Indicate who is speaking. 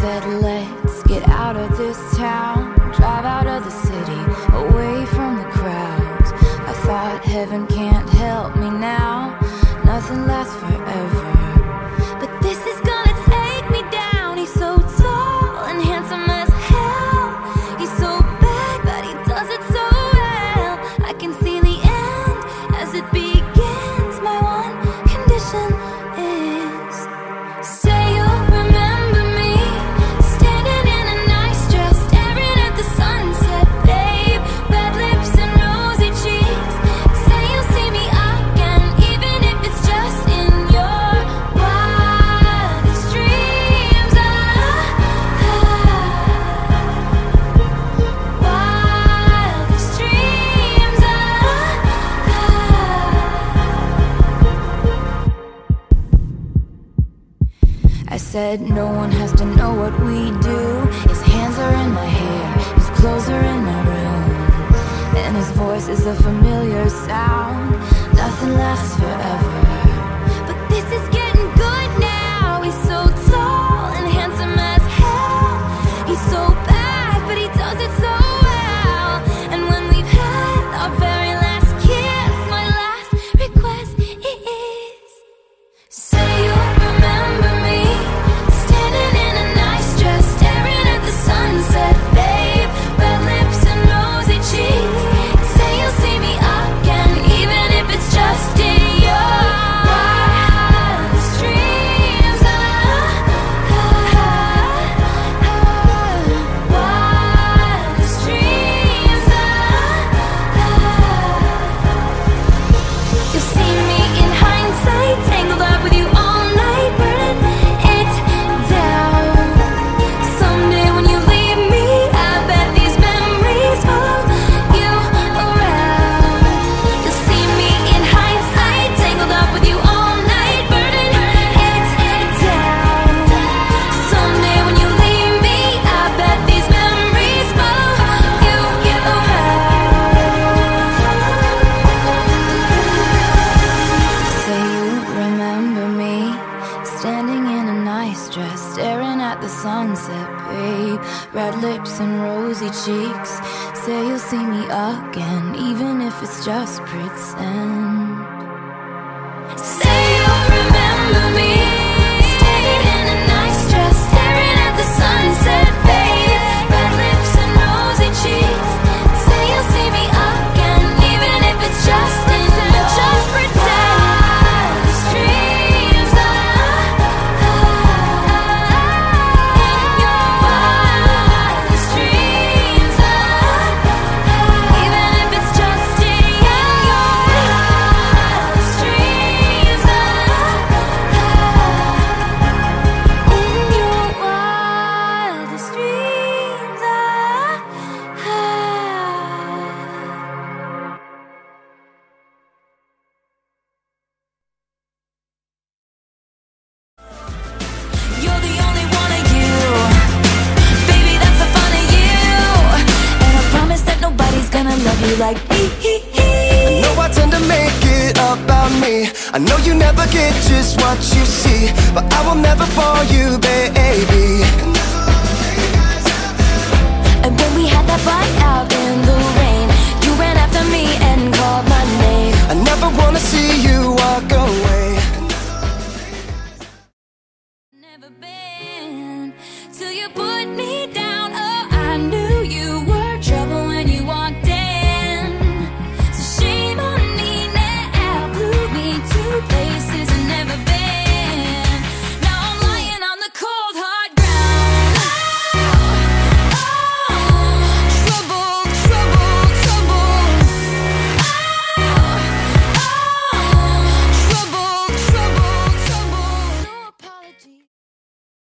Speaker 1: said, let's get out of this I said no one has to know what we do. His hands are in my hair, his clothes are in my room And his voice is a familiar sound. Nothing lasts forever. Standing in a nice dress, staring at the sunset, babe. Red lips and rosy cheeks. Say you'll see me again, even if it's just pretend. I
Speaker 2: tend to make it about me. I know you never get just what you see But I will never fall you, baby.